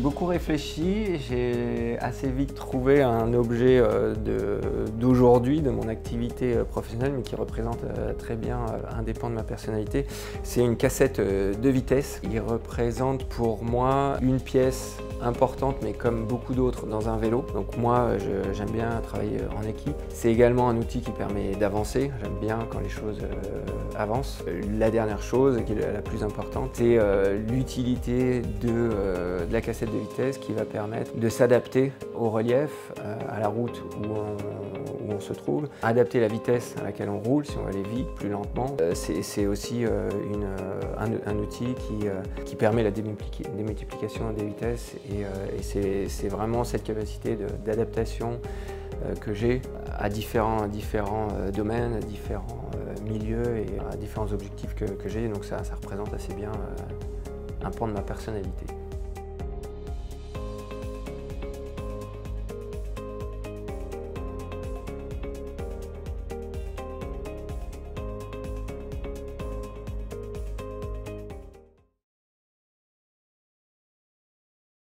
beaucoup réfléchi, j'ai assez vite trouvé un objet euh, d'aujourd'hui, de, mon activité euh, professionnelle, mais qui représente euh, très bien pans de ma personnalité. C'est une cassette de vitesse. Il représente pour moi une pièce importante, mais comme beaucoup d'autres dans un vélo. Donc moi, j'aime bien travailler en équipe. C'est également un outil qui permet d'avancer. J'aime bien quand les choses avancent. La dernière chose, qui est la plus importante, c'est l'utilité de, la cassette de vitesse qui va permettre de s'adapter au relief, euh, à la route où on, se trouve, adapter la vitesse à laquelle on roule si on va aller vite, plus lentement. Euh, c'est aussi euh, un, outil qui permet la démultiplication des vitesses et, c'est vraiment cette capacité d'adaptation que j'ai à différents, différents domaines, à différents milieux et à différents objectifs que, que j'ai. Donc ça, ça représente assez bien un pan de ma personnalité.